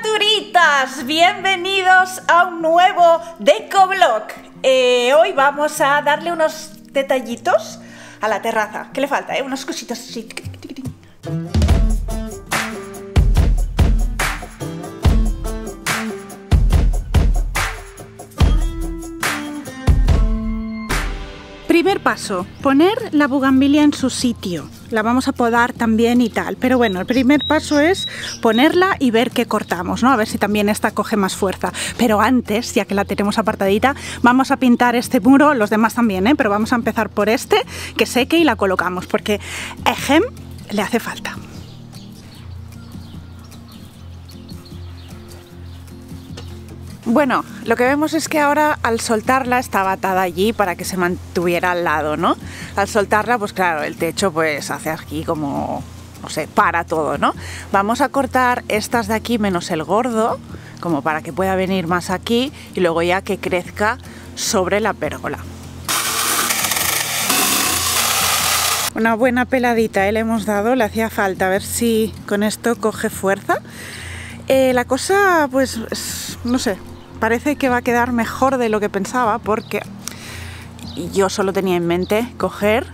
criaturitas! Bienvenidos a un nuevo Decoblog. Eh, hoy vamos a darle unos detallitos a la terraza. ¿Qué le falta? Eh? Unas cositas. Primer paso, poner la bugambilia en su sitio. La vamos a podar también y tal. Pero bueno, el primer paso es ponerla y ver qué cortamos, ¿no? A ver si también esta coge más fuerza. Pero antes, ya que la tenemos apartadita, vamos a pintar este muro, los demás también, ¿eh? Pero vamos a empezar por este, que seque y la colocamos, porque ejem le hace falta. Bueno, lo que vemos es que ahora al soltarla estaba atada allí para que se mantuviera al lado, ¿no? Al soltarla, pues claro, el techo pues hace aquí como, no sé, para todo, ¿no? Vamos a cortar estas de aquí menos el gordo, como para que pueda venir más aquí y luego ya que crezca sobre la pérgola. Una buena peladita ¿eh? le hemos dado, le hacía falta, a ver si con esto coge fuerza. Eh, la cosa, pues, no sé, parece que va a quedar mejor de lo que pensaba porque yo solo tenía en mente coger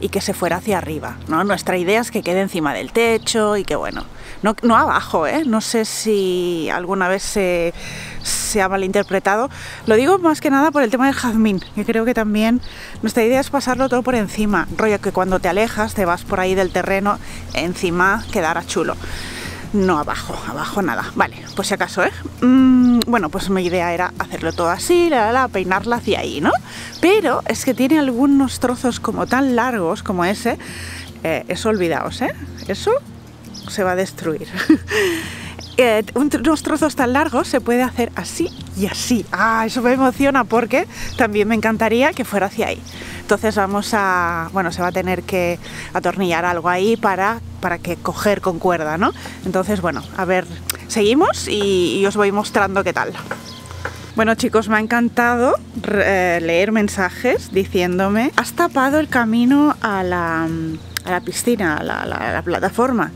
y que se fuera hacia arriba. ¿no? Nuestra idea es que quede encima del techo y que bueno, no, abajo, ¿eh? no sé si alguna vez se, se, ha malinterpretado. Lo digo más que nada por el tema del jazmín, que creo que también nuestra idea es pasarlo todo por encima, rollo que cuando te alejas, te vas por ahí del terreno, encima quedará chulo no abajo, abajo nada. Vale, pues si acaso, ¿eh? Mm, bueno, pues mi idea era hacerlo todo así, la, la, peinarla hacia ahí, ¿no? Pero es que tiene algunos trozos como tan largos como ese, eh, eso olvidaos, ¿eh? Eso se va a destruir. eh, unos trozos tan largos se puede hacer así y así. Ah, eso me emociona porque también me encantaría que fuera hacia ahí. Entonces vamos a, bueno, se va a tener que atornillar algo ahí para, para que coger con cuerda, ¿no? Entonces, bueno, a ver, seguimos y, os voy mostrando qué tal. Bueno chicos, me ha encantado eh, leer mensajes diciéndome has tapado el camino a la, a la piscina, a la, plataforma.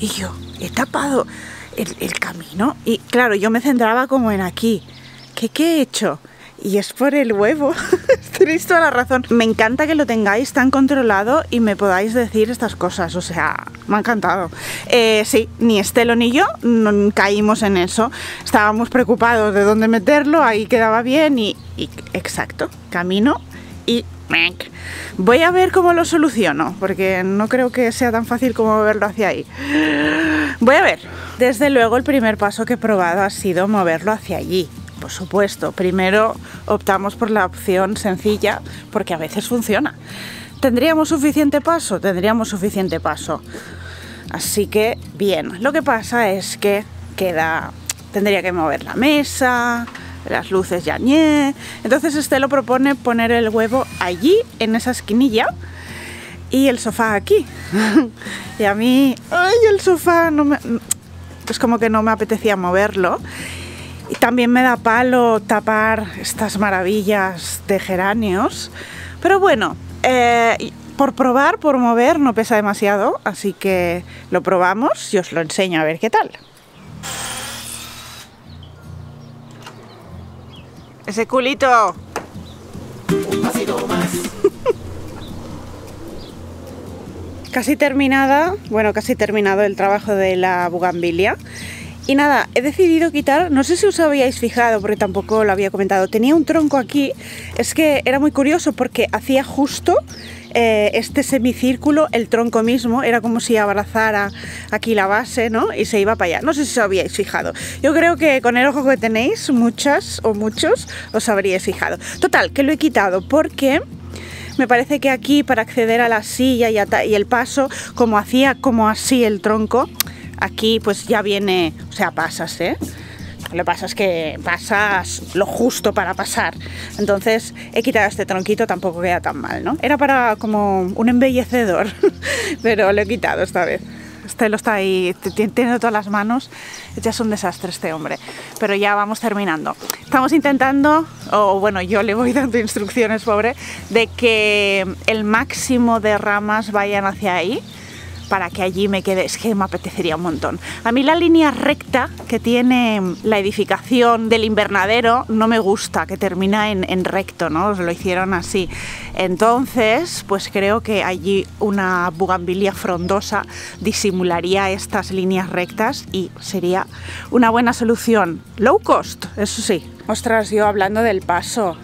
Y yo, he tapado el, camino. Y claro, yo me centraba como en aquí. ¿Qué, qué he hecho? y es por el huevo. Tenéis toda la razón. Me encanta que lo tengáis tan controlado y me podáis decir estas cosas. O sea, me ha encantado. Eh, sí, ni Estelo ni yo no caímos en eso. Estábamos preocupados de dónde meterlo, ahí quedaba bien y, y exacto, camino y Voy a ver cómo lo soluciono, porque no creo que sea tan fácil como moverlo hacia ahí. Voy a ver. Desde luego el primer paso que he probado ha sido moverlo hacia allí. Por supuesto, primero optamos por la opción sencilla porque a veces funciona. ¿Tendríamos suficiente paso? Tendríamos suficiente paso. Así que bien, lo que pasa es que queda, tendría que mover la mesa, las luces ya ñe. Entonces este lo propone poner el huevo allí, en esa esquinilla, y el sofá aquí. y a mí, ay, el sofá no me... Es como que no me apetecía moverlo. Y también me da palo tapar estas maravillas de geranios. Pero bueno, eh, por probar, por mover, no pesa demasiado, así que lo probamos y os lo enseño a ver qué tal. Ese culito. Un pasito más. casi terminada, bueno, casi terminado el trabajo de la bugambilia. Y nada, he decidido quitar, no sé si os habíais fijado porque tampoco lo había comentado, tenía un tronco aquí, es que era muy curioso porque hacía justo eh, este semicírculo, el tronco mismo, era como si abrazara aquí la base, ¿no? Y se iba para allá. No sé si os habíais fijado. Yo creo que con el ojo que tenéis, muchas o muchos os habríais fijado. Total, que lo he quitado porque me parece que aquí para acceder a la silla y, el paso, como hacía como así el tronco, Aquí pues ya viene, o sea, pasas, ¿eh? Lo que pasa es que pasas lo justo para pasar. Entonces he quitado este tronquito, tampoco queda tan mal, ¿no? Era para como un embellecedor, pero lo he quitado esta vez. Este lo está ahí, tiene todas las manos. Ya es un desastre este hombre. Pero ya vamos terminando. Estamos intentando, o bueno, yo le voy dando instrucciones, pobre, de que el máximo de ramas vayan hacia ahí para que allí me quede. Es que me apetecería un montón. A mí la línea recta que tiene la edificación del invernadero no me gusta, que termina en, recto, ¿no? Lo hicieron así. Entonces, pues creo que allí una bugambilia frondosa disimularía estas líneas rectas y sería una buena solución. Low cost, eso sí. Ostras, yo hablando del paso,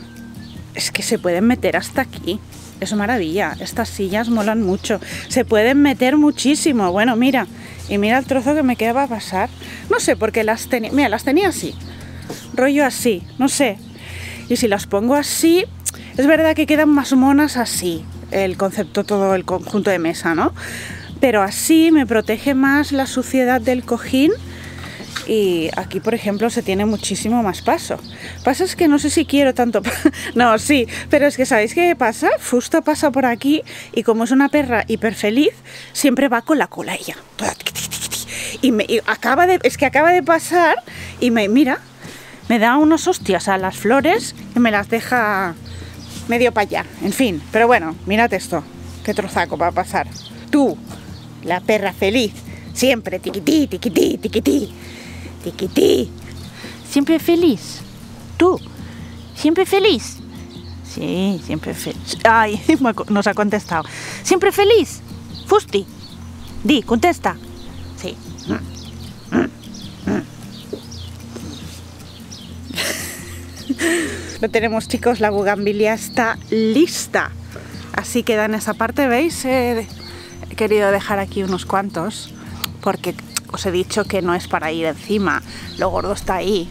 es que se pueden meter hasta aquí. Es maravilla, estas sillas molan mucho. Se pueden meter muchísimo. Bueno, mira, y mira el trozo que me queda para pasar. No sé, porque las tenía, mira, las tenía así. Rollo así, no sé. Y si las pongo así, es verdad que quedan más monas así, el concepto, todo el conjunto de mesa, ¿no? Pero así me protege más la suciedad del cojín y aquí, por ejemplo, se tiene muchísimo más paso. Pasa es que no sé si quiero tanto... no, sí, pero es que ¿sabéis qué pasa? Fusta pasa por aquí y como es una perra hiper feliz, siempre va con la cola ella. Y, me, acaba de... Es que acaba de pasar y me... Mira, me da unos hostias a las flores y me las deja medio para allá. En fin, pero bueno, mirad esto. Qué trozaco va a pasar. Tú, la perra feliz, siempre tiquití, tiquití, tiquití. Tiquití. Siempre feliz. Tú. Siempre feliz. Sí, siempre feliz. Ay, nos ha contestado. Siempre feliz. Fusti. Di, contesta. Sí. Lo tenemos chicos, la bugambilia está lista. Así queda en esa parte, ¿veis? he querido dejar aquí unos cuantos porque os he dicho que no es para ir encima, lo gordo está ahí.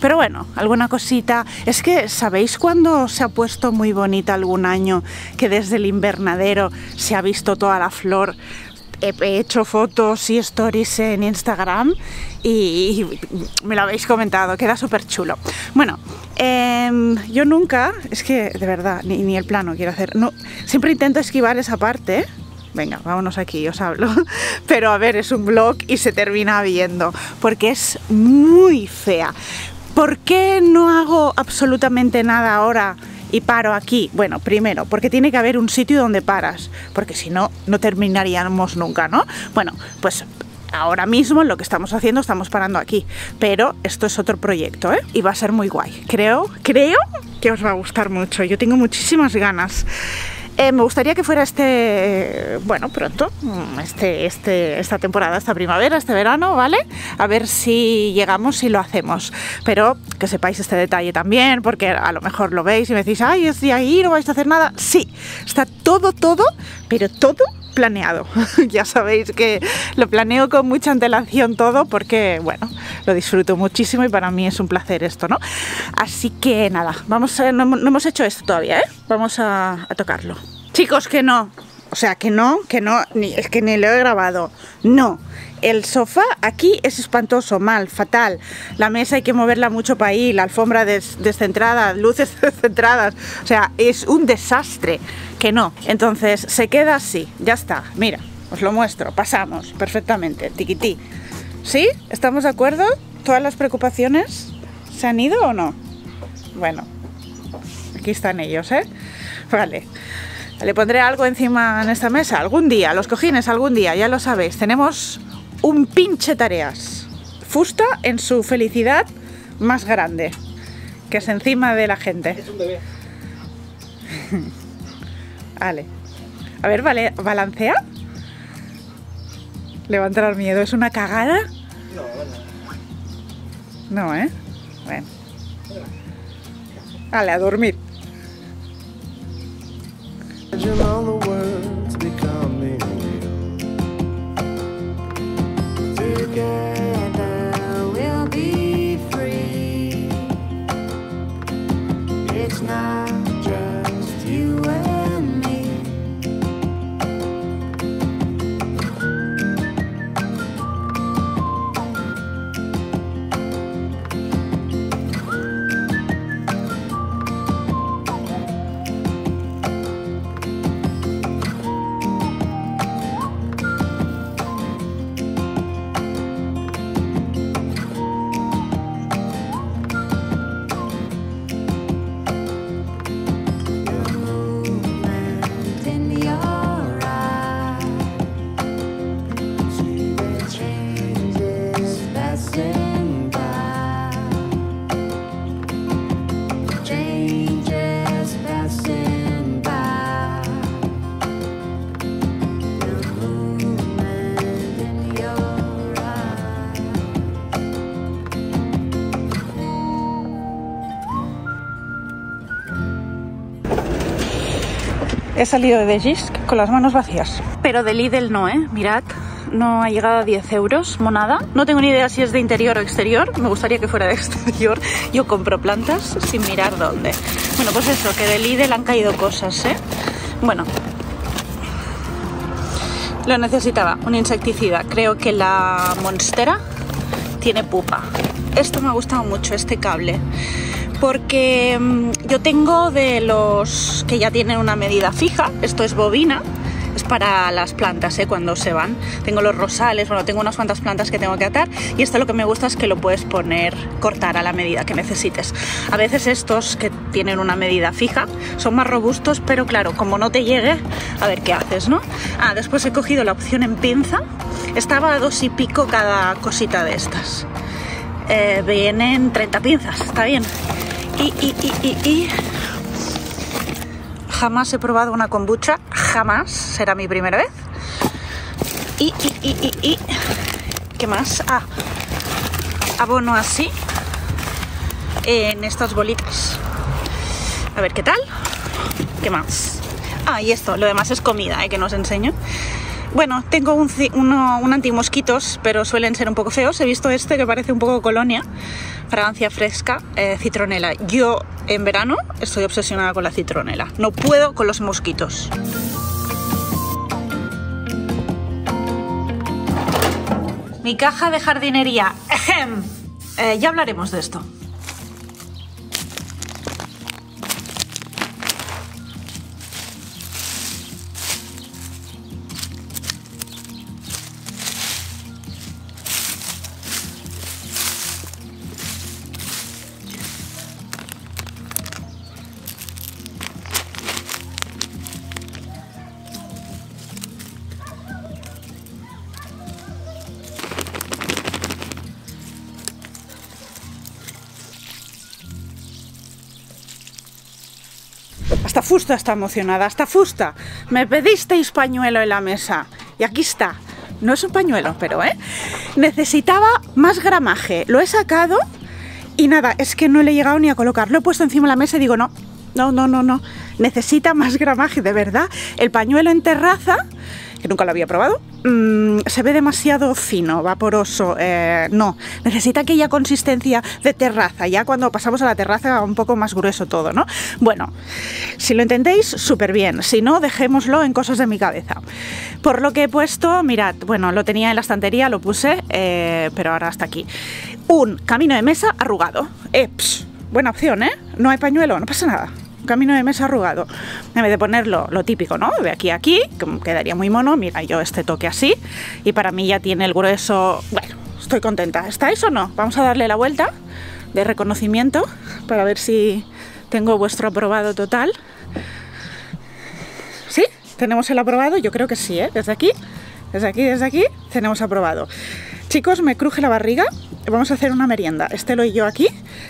Pero bueno, alguna cosita. Es que, ¿sabéis cuándo se ha puesto muy bonita algún año que desde el invernadero se ha visto toda la flor? He hecho fotos y stories en Instagram y me lo habéis comentado, queda súper chulo. Bueno, em, yo nunca, es que de verdad, ni, ni el plano quiero hacer, no, siempre intento esquivar esa parte, venga, vámonos aquí, os hablo. Pero a ver, es un blog y se termina viendo, porque es muy fea. ¿Por qué no hago absolutamente nada ahora y paro aquí? Bueno, primero, porque tiene que haber un sitio donde paras, porque si no, no terminaríamos nunca, ¿no? Bueno, pues ahora mismo lo que estamos haciendo estamos parando aquí, pero esto es otro proyecto, ¿eh? Y va a ser muy guay. Creo, creo que os va a gustar mucho. Yo tengo muchísimas ganas. Eh, me gustaría que fuera este, bueno, pronto, mm, este, este, esta temporada, esta primavera, este verano, ¿vale? A ver si llegamos y lo hacemos. Pero que sepáis este detalle también, porque a lo mejor lo veis y me decís, ay, es de ahí, no vais a hacer nada. Sí, está todo, todo, pero todo planeado. ya sabéis que lo planeo con mucha antelación todo porque, bueno, lo disfruto muchísimo y para mí es un placer esto, ¿no? Así que nada, vamos a, no, hemos hecho esto todavía, ¿eh? Vamos a, a tocarlo. Chicos, que no. O sea, que no, que no, ni, es que ni lo he grabado. No. El sofá aquí es espantoso, mal, fatal. La mesa hay que moverla mucho para ahí, la alfombra des, descentrada, luces descentradas. O sea, es un desastre. Que no. Entonces se queda así, ya está. Mira, os lo muestro, pasamos perfectamente. Tiquití. ¿Sí? ¿Estamos de acuerdo? ¿Todas las preocupaciones se han ido o no? Bueno, aquí están ellos, ¿eh? Vale. Le pondré algo encima en esta mesa algún día, los cojines algún día, ya lo sabéis. Tenemos un pinche tareas. Fusta en su felicidad más grande, que es encima de la gente. Es un bebé. vale. A ver, vale, balancea. Le va a entrar miedo. ¿Es una cagada? No, bueno. No, ¿eh? Bueno. Vale, a dormir. Together we'll be free. It's not He salido de Gisk con las manos vacías. Pero de Lidl no, ¿eh? Mirad, no ha llegado a 10 euros, monada. No tengo ni idea si es de interior o exterior. Me gustaría que fuera de exterior. Yo compro plantas sin mirar dónde. Bueno, pues eso, que de Lidl han caído cosas, ¿eh? Bueno. Lo necesitaba, un insecticida. Creo que la Monstera tiene pupa. Esto me ha gustado mucho, este cable porque mm, yo tengo de los que ya tienen una medida fija, esto es bobina, es para las plantas ¿eh? cuando se van. Tengo los rosales, bueno, tengo unas cuantas plantas que tengo que atar y esto lo que me gusta es que lo puedes poner, cortar a la medida que necesites. A veces estos que tienen una medida fija son más robustos, pero claro, como no te llegue, a ver qué haces, ¿no? Ah, después he cogido la opción en pinza, estaba a dos y pico cada cosita de estas. Eh, vienen 30 pinzas, está bien. Y, y, y, y, jamás he probado una kombucha, jamás, será mi primera vez. Y, y, y, y, y, ¿qué más? Ah, abono así en estas bolitas. A ver qué tal. ¿Qué más? Ah, y esto, lo demás es comida, ¿eh? que no os enseño. Bueno, tengo un, uno, un antimosquitos, pero suelen ser un poco feos. He visto este que parece un poco colonia, fragancia fresca, eh, citronela. Yo en verano estoy obsesionada con la citronela. No puedo con los mosquitos. Mi caja de jardinería. Eh, ya hablaremos de esto. Fusta está emocionada, hasta Fusta. Me pedisteis pañuelo en la mesa. Y aquí está. No es un pañuelo, pero ¿eh? Necesitaba más gramaje. Lo he sacado y nada, es que no le he llegado ni a colocar. Lo he puesto encima de la mesa y digo, no, no, no, no, no. Necesita más gramaje, de verdad. El pañuelo en terraza, que nunca lo había probado, mmm, se ve demasiado fino, vaporoso. Eh, no, necesita aquella consistencia de terraza. Ya cuando pasamos a la terraza, un poco más grueso todo, ¿no? Bueno, si lo entendéis, súper bien. Si no, dejémoslo en cosas de mi cabeza. Por lo que he puesto, mirad, bueno, lo tenía en la estantería, lo puse, eh, pero ahora hasta aquí. Un camino de mesa arrugado. Eh, psh, buena opción, ¿eh? No hay pañuelo, no pasa nada camino de mesa arrugado. En vez de ponerlo lo típico, ¿no? De aquí a aquí, que quedaría muy mono. Mira, yo este toque así. Y para mí ya tiene el grueso. Bueno, estoy contenta. ¿Estáis o no? Vamos a darle la vuelta de reconocimiento para ver si tengo vuestro aprobado total. ¿Sí? ¿Tenemos el aprobado? Yo creo que sí, ¿eh? Desde aquí, desde aquí, desde aquí, tenemos aprobado. Chicos, me cruje la barriga. Vamos a hacer una merienda. Estelo y yo aquí.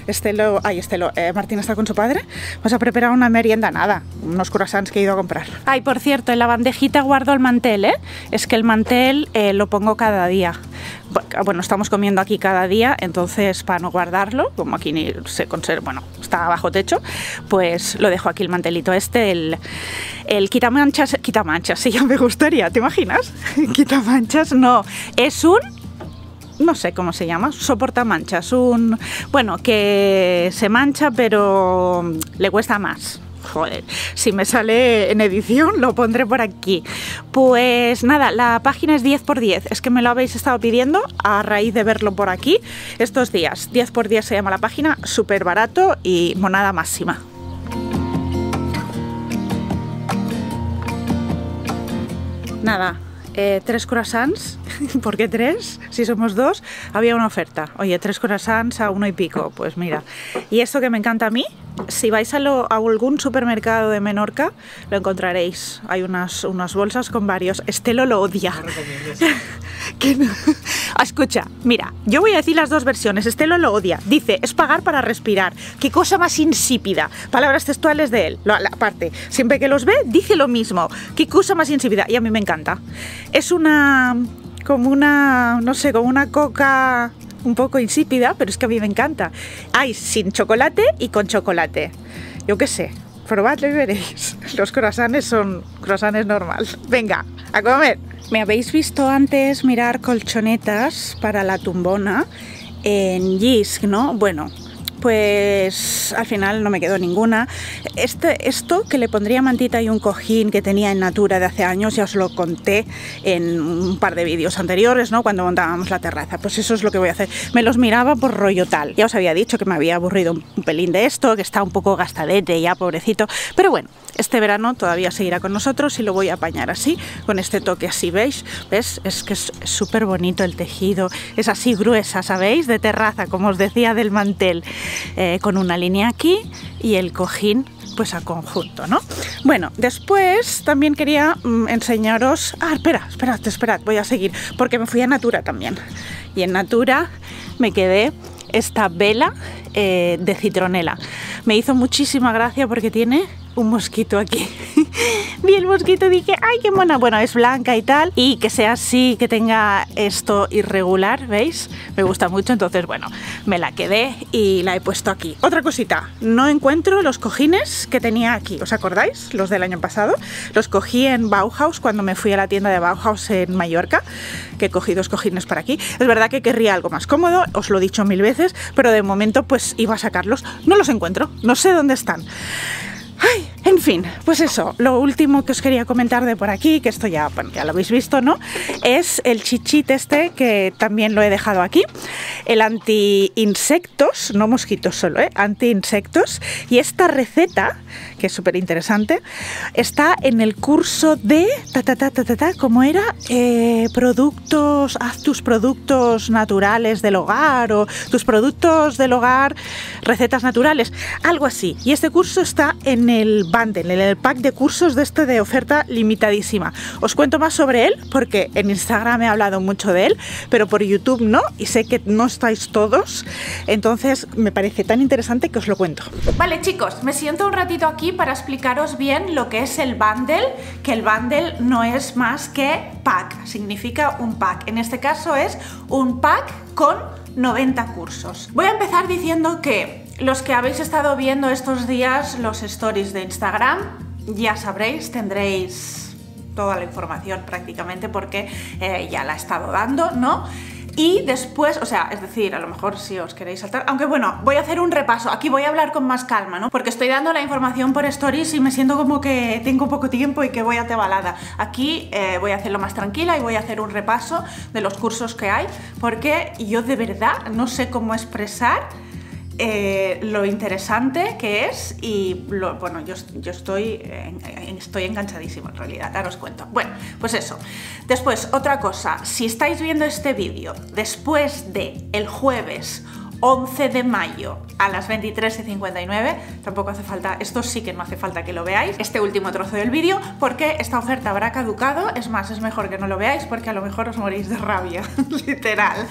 Estelo, ay, Estelo, eh, Martín está con su padre. Vamos a preparar una merienda, nada, unos croissants que he ido a comprar. Ay, por cierto, en la bandejita guardo el mantel, ¿eh? Es que el mantel eh, lo pongo cada día. Bueno, estamos comiendo aquí cada día, entonces para no guardarlo, como aquí ni se conserva, bueno, está bajo techo, pues lo dejo aquí el mantelito este, el, el quitamanchas, quitamanchas, sí, ya me gustaría, ¿te imaginas? quitamanchas, no, es un no sé cómo se llama, soporta manchas, un bueno que se mancha pero le cuesta más. Joder, si me sale en edición lo pondré por aquí. Pues nada, la página es 10x10. Es que me lo habéis estado pidiendo a raíz de verlo por aquí estos días. 10x10 se llama la página, súper barato y monada máxima. Nada, eh, tres croissants, ¿por qué tres? Si somos dos, había una oferta. Oye, tres croissants a uno y pico, pues mira. Y esto que me encanta a mí, si vais a, lo, a algún supermercado de Menorca, lo encontraréis. Hay unas, unas bolsas con varios. Estelo lo odia. No no? Escucha, mira, yo voy a decir las dos versiones. Estelo lo odia. Dice, es pagar para respirar. Qué cosa más insípida. Palabras textuales de él. La, la parte. Siempre que los ve, dice lo mismo. Qué cosa más insípida. Y a mí me encanta. Es una... como una... no sé, como una coca un poco insípida, pero es que a mí me encanta. Hay sin chocolate y con chocolate. Yo qué sé. probadlo y veréis. Los croissants son croissants normal. Venga, a comer. Me habéis visto antes mirar colchonetas para la tumbona en Yisk, ¿no? Bueno, pues al final no me quedó ninguna. Este, esto que le pondría mantita y un cojín que tenía en Natura de hace años, ya os lo conté en un par de vídeos anteriores, ¿no? Cuando montábamos la terraza. Pues eso es lo que voy a hacer. Me los miraba por rollo tal. Ya os había dicho que me había aburrido un, pelín de esto, que está un poco gastadete ya, pobrecito. Pero bueno, este verano todavía seguirá con nosotros y lo voy a apañar así, con este toque así, ¿veis? ¿Ves? Es que es súper bonito el tejido. Es así gruesa, ¿sabéis? De terraza, como os decía, del mantel. Eh, con una línea aquí y el cojín pues a conjunto, ¿no? Bueno, después también quería mm, enseñaros... Ah, espera, esperad, esperad, voy a seguir, porque me fui a Natura también. Y en Natura me quedé esta vela eh, de citronela. Me hizo muchísima gracia porque tiene un mosquito aquí. Vi el mosquito y dije, ay, qué mona. Bueno, es blanca y tal. Y que sea así, que tenga esto irregular, ¿veis? Me gusta mucho. Entonces, bueno, me la quedé y la he puesto aquí. Otra cosita, no encuentro los cojines que tenía aquí. ¿Os acordáis? Los del año pasado. Los cogí en Bauhaus cuando me fui a la tienda de Bauhaus en Mallorca, que cogí dos cojines para aquí. Es verdad que querría algo más cómodo, os lo he dicho mil veces, pero de momento pues iba a sacarlos. No los encuentro, no sé dónde están. Ay, en fin, pues eso, lo último que os quería comentar de por aquí, que esto ya, lo habéis visto, ¿no? Es el chichit este, que también lo he dejado aquí, el anti-insectos, no mosquitos solo, ¿eh? Anti-insectos. Y esta receta, que es súper interesante, está en el curso de, ta, ta, ta, ta, ta, ta, ¿cómo era? Eh, productos, haz tus productos naturales del hogar o tus productos del hogar, recetas naturales, algo así. Y este curso está en el bundle, en el pack de cursos de este de oferta limitadísima. Os cuento más sobre él porque en Instagram he hablado mucho de él, pero por YouTube no, y sé que no estáis todos, entonces me parece tan interesante que os lo cuento. Vale chicos, me siento un ratito aquí para explicaros bien lo que es el bundle, que el bundle no es más que pack, significa un pack. En este caso es un pack con 90 cursos. Voy a empezar diciendo que los que habéis estado viendo estos días los stories de Instagram, ya sabréis, tendréis toda la información prácticamente porque eh, ya la he estado dando, ¿no? Y después, o sea, es decir, a lo mejor si os queréis saltar, aunque bueno, voy a hacer un repaso, aquí voy a hablar con más calma, ¿no? Porque estoy dando la información por stories y me siento como que tengo poco tiempo y que voy a balada. Aquí eh, voy a hacerlo más tranquila y voy a hacer un repaso de los cursos que hay, porque yo de verdad no sé cómo expresar eh, lo interesante que es y lo, bueno, yo, yo estoy, estoy enganchadísimo en realidad, ahora os cuento. Bueno, pues eso. Después, otra cosa, si estáis viendo este vídeo después de el jueves 11 de mayo a las 23 y 59. Tampoco hace falta, esto sí que no hace falta que lo veáis, este último trozo del vídeo, porque esta oferta habrá caducado. Es más, es mejor que no lo veáis porque a lo mejor os morís de rabia, literal.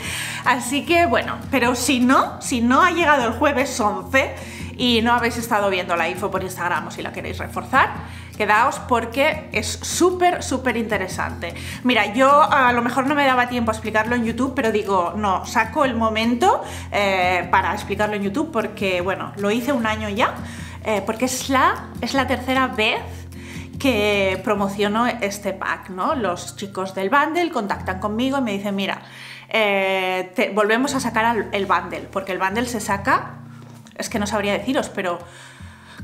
Así que bueno, pero si no, si no ha llegado el jueves 11 y no habéis estado viendo la info por Instagram o si la queréis reforzar, quedaos porque es súper, súper interesante. Mira, yo a lo mejor no me daba tiempo a explicarlo en YouTube, pero digo, no, saco el momento eh, para explicarlo en YouTube porque, bueno, lo hice un año ya, eh, porque es la, es la tercera vez que promociono este pack, ¿no? Los chicos del bundle contactan conmigo y me dicen, mira, eh, volvemos a sacar el bundle, porque el bundle se saca, es que no sabría deciros, pero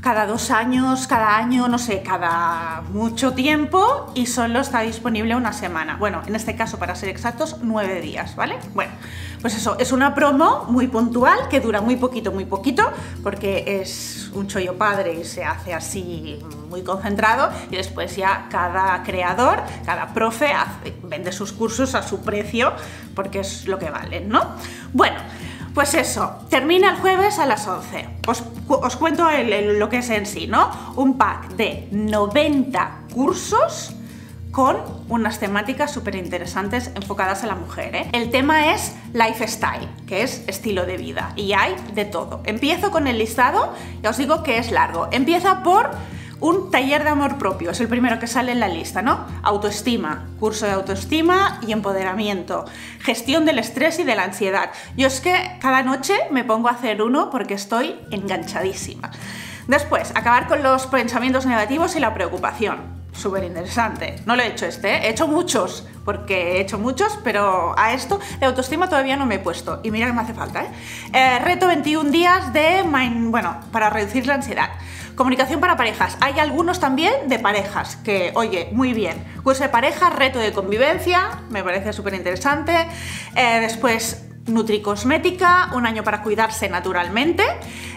cada dos años, cada año, no sé, cada mucho tiempo y solo está disponible una semana. Bueno, en este caso, para ser exactos, nueve días, ¿vale? Bueno, pues eso, es una promo muy puntual que dura muy poquito, muy poquito, porque es un chollo padre y se hace así muy concentrado y después ya cada creador, cada profe vende sus cursos a su precio porque es lo que valen, ¿no? Bueno, pues eso, termina el jueves a las 11. Os, cuento lo que es en sí, ¿no? Un pack de 90 cursos con unas temáticas súper interesantes enfocadas a la mujer. ¿eh? El tema es lifestyle, que es estilo de vida, y hay de todo. Empiezo con el listado, ya os digo que es largo. Empieza por un taller de amor propio, es el primero que sale en la lista, ¿no? Autoestima, curso de autoestima y empoderamiento, gestión del estrés y de la ansiedad. Yo es que cada noche me pongo a hacer uno porque estoy enganchadísima. Después, acabar con los pensamientos negativos y la preocupación súper interesante. No lo he hecho este, ¿eh? he hecho muchos, porque he hecho muchos, pero a esto de autoestima todavía no me he puesto. Y mira que me hace falta, ¿eh? eh reto 21 días de, bueno, para reducir la ansiedad. Comunicación para parejas. Hay algunos también de parejas, que, oye, muy bien. Curso de parejas, reto de convivencia, me parece súper interesante. Eh, después, Nutricosmética, un año para cuidarse naturalmente,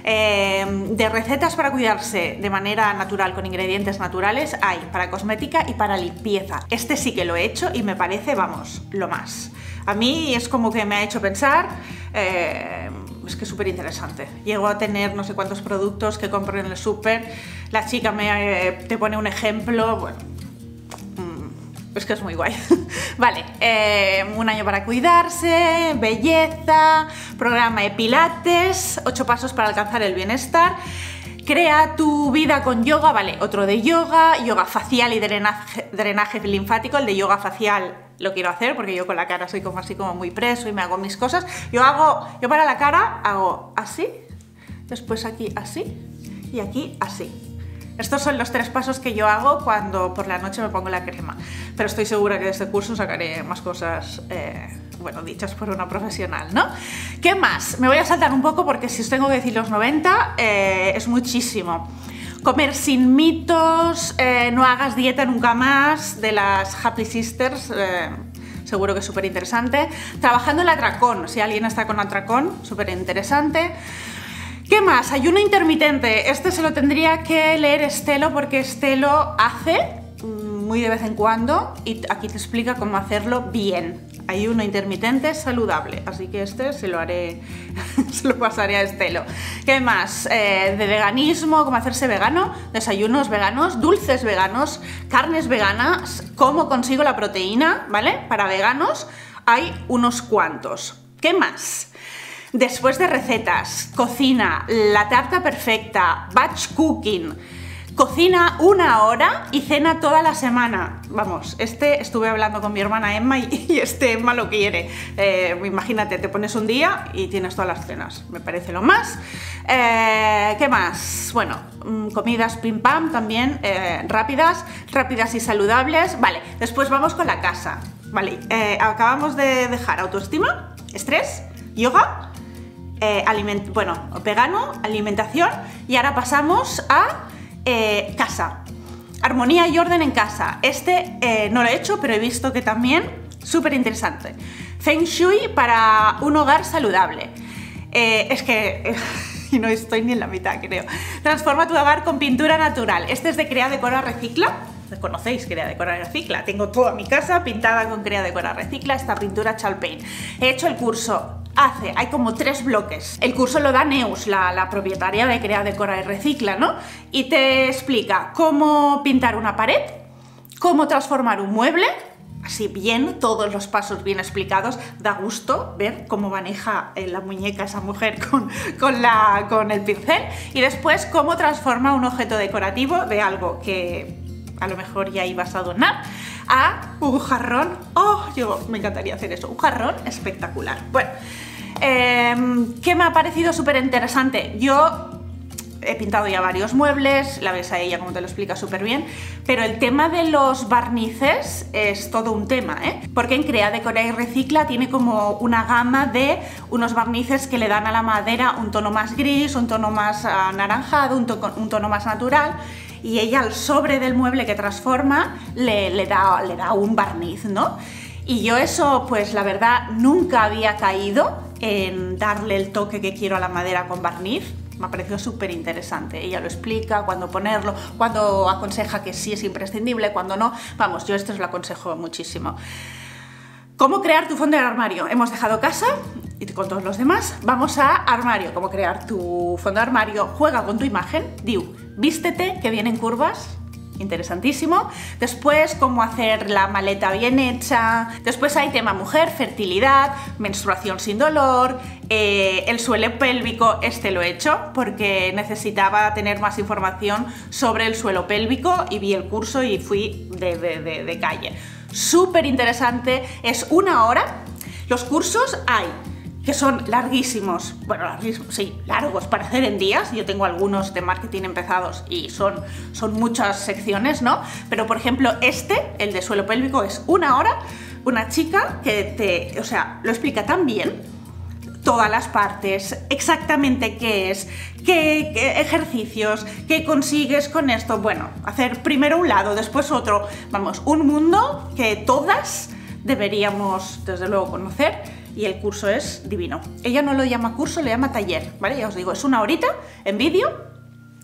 eh, de recetas para cuidarse de manera natural con ingredientes naturales hay para cosmética y para limpieza. Este sí que lo he hecho y me parece, vamos, lo más. A mí es como que me ha hecho pensar, eh, es que súper interesante. Llego a tener no sé cuántos productos que compro en el súper, la chica me, eh, te pone un ejemplo, bueno, es que es muy guay. vale, eh, un año para cuidarse, belleza, programa de pilates, 8 pasos para alcanzar el bienestar. Crea tu vida con yoga, vale, otro de yoga, yoga facial y drenaje, drenaje linfático. El de yoga facial lo quiero hacer porque yo con la cara soy como así como muy preso y me hago mis cosas. Yo hago, yo para la cara hago así, después aquí así y aquí así. Estos son los tres pasos que yo hago cuando por la noche me pongo la crema. Pero estoy segura que de este curso sacaré más cosas, eh, bueno, dichas por una profesional, ¿no? ¿Qué más? Me voy a saltar un poco porque si os tengo que decir los 90, eh, es muchísimo. Comer sin mitos, eh, no hagas dieta nunca más, de las Happy Sisters seguro que es súper interesante. Trabajando en atracón, si alguien está con atracón, súper interesante. ¿Qué más? Ayuno intermitente. Este se lo tendría que leer Estelo porque Estelo hace mm, muy de vez en cuando y aquí te explica cómo hacerlo bien. Ayuno intermitente saludable, así que este se lo haré, se lo pasaré a Estelo. ¿Qué más? Eh, de veganismo, cómo hacerse vegano, desayunos veganos, dulces veganos, carnes veganas, cómo consigo la proteína, ¿vale? Para veganos hay unos cuantos. ¿Qué más? Después de recetas, cocina, la tarta perfecta, batch cooking, cocina una hora y cena toda la semana. Vamos, este estuve hablando con mi hermana Emma y, este Emma lo quiere. Eh, imagínate, te pones un día y tienes todas las cenas. Me parece lo más. Eh, ¿Qué más? Bueno, mm, comidas pim pam también, eh, rápidas, rápidas y saludables. Vale, después vamos con la casa. Vale, acabamos de dejar autoestima, estrés, yoga bueno, vegano, alimentación y ahora pasamos a eh, casa. Armonía y orden en casa. Este eh, no lo he hecho, pero he visto que también súper interesante. Feng Shui para un hogar saludable. es que... y no estoy ni en la mitad, creo. Transforma tu hogar con pintura natural. Este es de Crea Decora Recicla. Conocéis Crea Decora Recicla. Tengo toda mi casa pintada con Crea Decora Recicla, esta pintura Chalpain. He hecho el curso hace, hay como tres bloques. El curso lo da Neus, la, propietaria de Crea, Decora y Recicla, ¿no? Y te explica cómo pintar una pared, cómo transformar un mueble, así bien, todos los pasos bien explicados. Da gusto ver cómo maneja eh, la muñeca esa mujer con, con, la, con el pincel. Y después cómo transforma un objeto decorativo de algo que a lo mejor ya ibas a donar a un jarrón. Oh, yo me encantaría hacer eso. Un jarrón espectacular. Bueno, Em, ¿Qué me ha parecido súper interesante? Yo he pintado ya varios muebles, la ves a ella como te lo explica súper bien, pero el tema de los barnices es todo un tema, ¿eh? Porque en Crea, Decora y Recicla tiene como una gama de unos barnices que le dan a la madera un tono más gris, un tono más anaranjado, un, tono más natural y ella al sobre del mueble que transforma le da un barniz, ¿no? Y yo eso, pues la verdad, nunca había caído en darle el toque que quiero a la madera con barniz. Me ha parecido súper interesante. Ella lo explica, cuándo ponerlo, cuando aconseja que sí es imprescindible, cuando no. Vamos, yo esto os lo aconsejo muchísimo. ¿Cómo crear tu fondo de armario? Hemos dejado casa y con todos los demás. Vamos a armario. ¿Cómo crear tu fondo de armario? Juega con tu imagen. Diu, vístete que vienen curvas interesantísimo. Después, cómo hacer la maleta bien hecha. Después hay tema mujer, fertilidad, menstruación sin dolor, eh, el suelo pélvico, este lo he hecho porque necesitaba tener más información sobre el suelo pélvico y vi el curso y fui de, de calle. Súper interesante, es una hora. Los cursos hay que son larguísimos, bueno, larguísimos, sí, largos para hacer en días. Yo tengo algunos de marketing empezados y son, son muchas secciones, ¿no? Pero por ejemplo, este, el de suelo pélvico, es una hora, una chica que te, o sea, lo explica tan bien, todas las partes, exactamente qué es, qué, qué, ejercicios, qué consigues con esto. Bueno, hacer primero un lado, después otro. Vamos, un mundo que todas deberíamos, desde luego, conocer y el curso es divino. Ella no lo llama curso, le llama taller, ¿vale? Ya os digo, es una horita en vídeo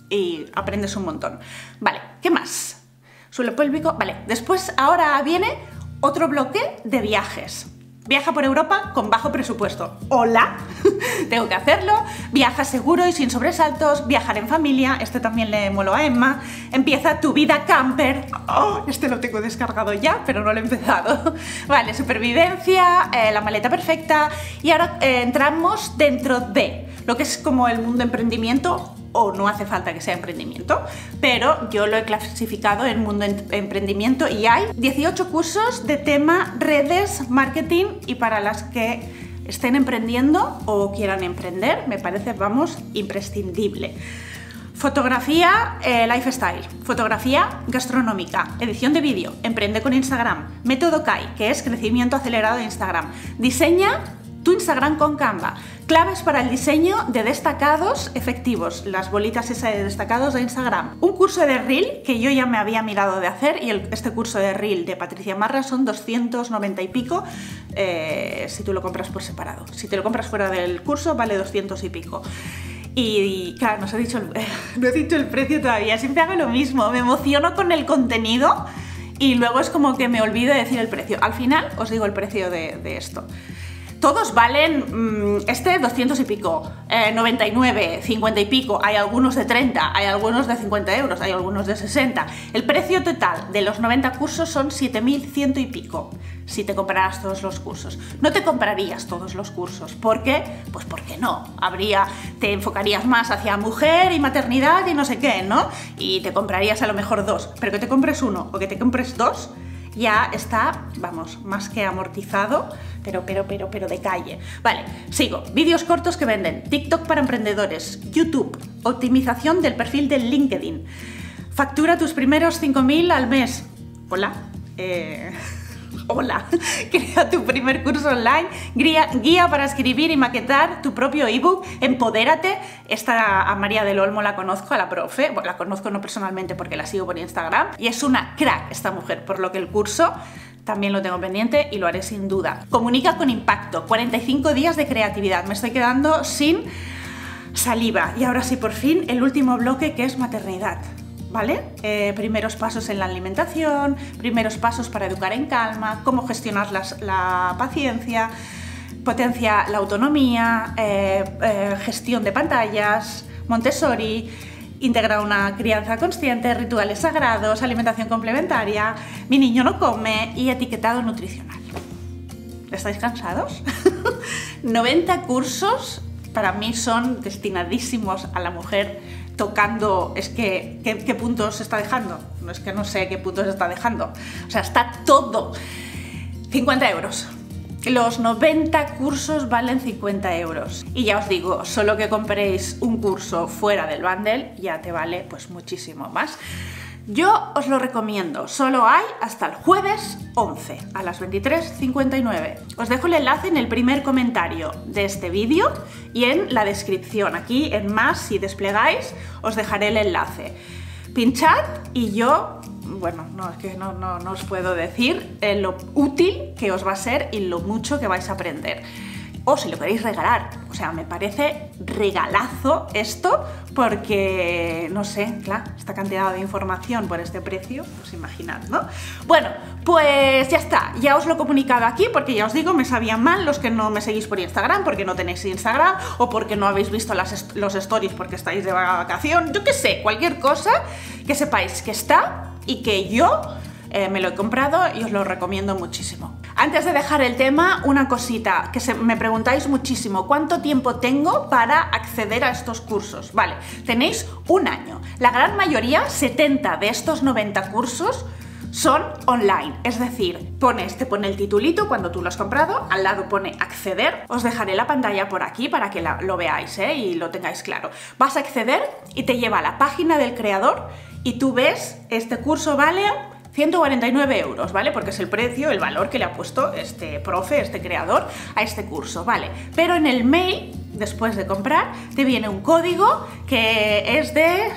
y aprendes un montón. Vale, ¿qué más? Suelo pélvico, vale. Después ahora viene otro bloque de viajes. Viaja por Europa con bajo presupuesto. Hola, tengo que hacerlo. Viaja seguro y sin sobresaltos. Viajar en familia. Este también le moló a Emma. Empieza tu vida camper. Oh, este lo tengo descargado ya, pero no lo he empezado. Vale, supervivencia, eh, la maleta perfecta. Y ahora eh, entramos dentro de lo que es como el mundo emprendimiento o no hace falta que sea emprendimiento, pero yo lo he clasificado en mundo emprendimiento y hay 18 cursos de tema redes, marketing y para las que estén emprendiendo o quieran emprender, me parece, vamos, imprescindible. Fotografía eh, lifestyle, fotografía gastronómica, edición de vídeo, emprende con Instagram, método KAI, que es crecimiento acelerado de Instagram, diseña tu Instagram con Canva. Claves para el diseño de destacados efectivos, las bolitas esas de destacados de Instagram. Un curso de Reel que yo ya me había mirado de hacer y este curso de Reel de Patricia Marra son 290 y pico eh, si tú lo compras por separado. Si te lo compras fuera del curso vale 200 y pico. Y, claro, no he dicho el, precio todavía, siempre hago lo mismo, me emociono con el contenido y luego es como que me olvido de decir el precio. Al final os digo el precio de esto. Todos valen, mm, este 200 y pico, 99, eh, 50 y pico, hay algunos de 30, hay algunos de 50 euros, hay algunos de 60. El precio total de los 90 cursos son 7.100 y pico, si te compraras todos los cursos. No te comprarías todos los cursos, ¿por qué? Pues porque no, habría, te enfocarías más hacia mujer y maternidad y no sé qué, ¿no? Y te comprarías a lo mejor dos, pero que te compres uno o que te compres dos, ya está, vamos, más que amortizado, pero, pero, pero, pero de calle. Vale, sigo. Vídeos cortos que venden. TikTok para emprendedores. YouTube. Optimización del perfil de LinkedIn. Factura tus primeros 5.000 al mes. Hola. Eh... Hola, crea tu primer curso online, guía, guía, para escribir y maquetar tu propio ebook, empodérate. Esta a María del Olmo la conozco, a la profe, bueno, la conozco no personalmente porque la sigo por Instagram y es una crack esta mujer, por lo que el curso también lo tengo pendiente y lo haré sin duda. Comunica con impacto, 45 días de creatividad, me estoy quedando sin saliva. Y ahora sí, por fin, el último bloque que es maternidad. ¿vale? Eh, primeros pasos en la alimentación, primeros pasos para educar en calma, cómo gestionar la paciencia, potencia la autonomía, eh, eh, gestión de pantallas, Montessori, integra una crianza consciente, rituales sagrados, alimentación complementaria, mi niño no come y etiquetado nutricional. ¿Estáis cansados? 90 cursos para mí son destinadísimos a la mujer tocando, es que, ¿qué, puntos se está dejando? No es que no sé qué puntos está dejando. O sea, está todo. 50 euros. Los 90 cursos valen 50 euros. Y ya os digo, solo que compréis un curso fuera del bundle ya te vale pues muchísimo más. Yo os lo recomiendo, solo hay hasta el jueves 11 a las 23.59. Os dejo el enlace en el primer comentario de este vídeo y en la descripción. Aquí en más, si desplegáis, os dejaré el enlace. Pinchad y yo, bueno, no es que no, no, no os puedo decir eh, lo útil que os va a ser y lo mucho que vais a aprender o si lo queréis regalar. O sea, me parece regalazo esto porque, no sé, claro, esta cantidad de información por este precio, pues imaginad, ¿no? Bueno, pues ya está, ya os lo he comunicado aquí porque ya os digo, me sabían mal los que no me seguís por Instagram porque no tenéis Instagram o porque no habéis visto los stories porque estáis de vacación, yo qué sé, cualquier cosa que sepáis que está y que yo eh, me lo he comprado y os lo recomiendo muchísimo. Antes de dejar el tema, una cosita que se, me preguntáis muchísimo, ¿cuánto tiempo tengo para acceder a estos cursos? Vale, tenéis un año. La gran mayoría, 70 de estos 90 cursos, son online, es decir, pones, te pone el titulito cuando tú lo has comprado, al lado pone acceder, os dejaré la pantalla por aquí para que la- lo veáis ¿eh? y lo tengáis claro. Vas a acceder y te lleva a la página del creador y tú ves, este curso vale 149 euros, ¿vale? Porque es el precio, el valor que le ha puesto este profe, este creador, a este curso, ¿vale? Pero en el mail, después de comprar, te viene un código que es de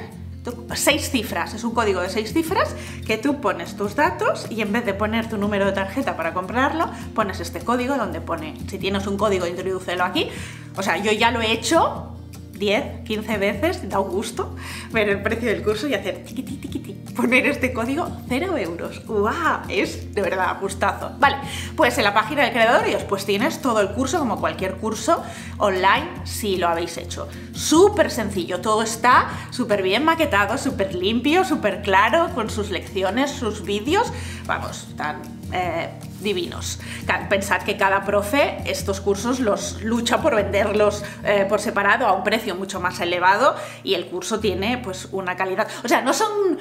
seis cifras, es un código de seis cifras que tú pones tus datos y en vez de poner tu número de tarjeta para comprarlo, pones este código donde pone, si tienes un código, introdúcelo aquí. O sea, yo ya lo he hecho 10, 15 veces, da un gusto ver el precio del curso y hacer tiquiti, tiquiti, poner este código 0 euros. ¡Guau! Es de verdad gustazo. Vale, pues en la página del creador y después tienes todo el curso como cualquier curso online si lo habéis hecho. Súper sencillo, todo está súper bien maquetado, súper limpio, súper claro, con sus lecciones, sus vídeos. Vamos, están eh, divinos. Pensad que cada profe estos cursos los lucha por venderlos eh, por separado a un precio mucho más elevado y el curso tiene pues una calidad. O sea, no son...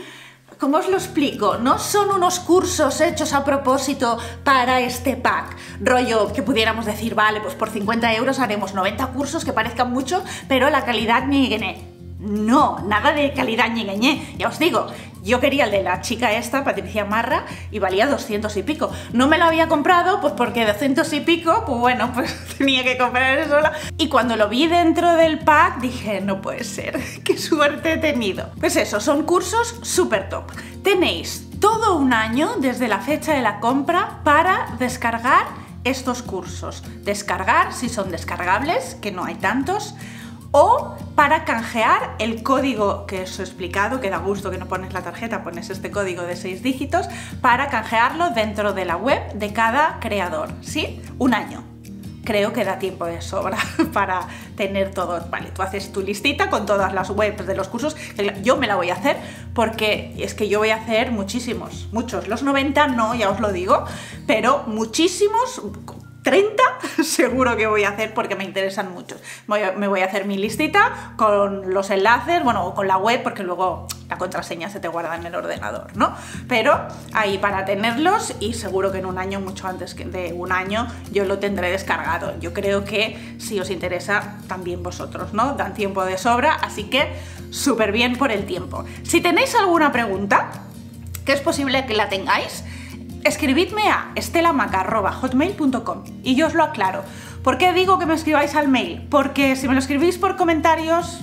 ¿Cómo os lo explico? No son unos cursos hechos a propósito para este pack. Rollo que pudiéramos decir, vale, pues por 50 euros haremos 90 cursos que parezcan mucho, pero la calidad ni no, nada de calidad ñegueñé. Ya os digo, yo quería el de la chica esta, Patricia Marra, y valía 200 y pico. No me lo había comprado, pues porque 200 y pico, pues bueno, pues tenía que comprar eso sola. Y cuando lo vi dentro del pack, dije, no puede ser, qué suerte he tenido. Pues eso, son cursos súper top. Tenéis todo un año desde la fecha de la compra para descargar estos cursos. Descargar si son descargables, que no hay tantos o para canjear el código que os he explicado, que da gusto que no pones la tarjeta, pones este código de 6 dígitos, para canjearlo dentro de la web de cada creador, ¿sí? Un año. Creo que da tiempo de sobra para tener todo. Vale, tú haces tu listita con todas las webs de los cursos. Yo me la voy a hacer porque es que yo voy a hacer muchísimos, muchos. Los 90 no, ya os lo digo, pero muchísimos 30 seguro que voy a hacer porque me interesan muchos. Voy a- me voy a hacer mi listita con los enlaces, bueno, con la web, porque luego la contraseña se te guarda en el ordenador, ¿no? Pero ahí para tenerlos y seguro que en un año, mucho antes de un año, yo lo tendré descargado. Yo creo que si os interesa, también vosotros, ¿no? Dan tiempo de sobra, así que súper bien por el tiempo. Si tenéis alguna pregunta, que es posible que la tengáis, escribidme a estelamaca.hotmail.com y yo os lo aclaro. ¿Por qué digo que me escribáis al mail? Porque si me lo escribís por comentarios,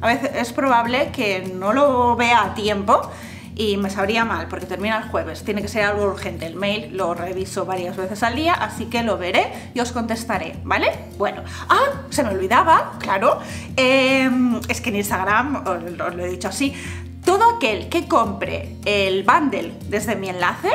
a veces es probable que no lo vea a tiempo y me sabría mal porque termina el jueves. Tiene que ser algo urgente. El mail lo reviso varias veces al día, así que lo veré y os contestaré, ¿vale? Bueno, ah, se me olvidaba, claro. eh, es que en Instagram, os lo he dicho así, todo aquel que compre el bundle desde mi enlace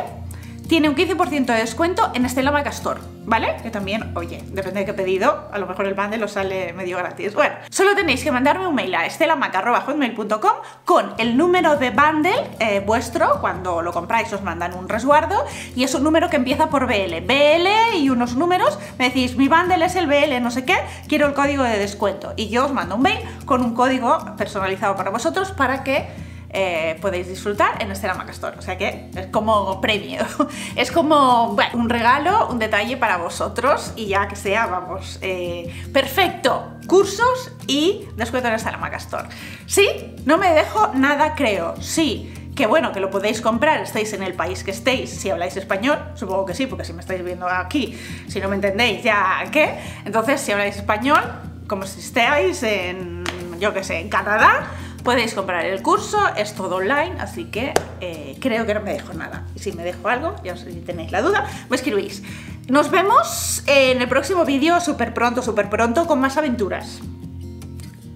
tiene un 15% de descuento en Estela Maca Store, ¿vale? Que también, oye, depende de qué pedido, a lo mejor el bundle os sale medio gratis. Bueno, solo tenéis que mandarme un mail a estelamaca.hotmail.com con el número de bundle eh, vuestro, cuando lo compráis os mandan un resguardo y es un número que empieza por BL. BL y unos números, me decís, mi bundle es el BL, no sé qué, quiero el código de descuento. Y yo os mando un mail con un código personalizado para vosotros para que eh, podéis disfrutar en Estela Maca Store. O sea que es como premio. Es como un regalo, un detalle para vosotros y ya que sea, vamos, eh, perfecto. Cursos y descuento en Estela Maca Store. Sí, no me dejo nada, creo. Sí. Que bueno, que lo podéis comprar, estéis en el país que estéis, si habláis español, supongo que sí, porque si me estáis viendo aquí, si no me entendéis, ya qué. Entonces, si habláis español, como si estéis en, yo qué sé, en Canadá, Podéis comprar el curso, es todo online, así que eh, creo que no me dejo nada. Y si me dejo algo, ya si tenéis la duda, me escribís. Nos vemos en el próximo vídeo súper pronto, súper pronto, con más aventuras.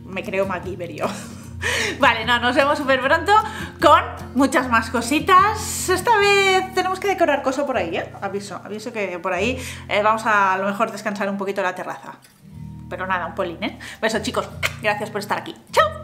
Me creo MacGyver yo. Vale, no, nos vemos súper pronto con muchas más cositas. Esta vez tenemos que decorar cosas por ahí, ¿eh? Aviso, aviso que por ahí eh, vamos a, a lo mejor descansar un poquito la terraza. Pero nada, un polín, ¿eh? Besos chicos, gracias por estar aquí. ¡Chao!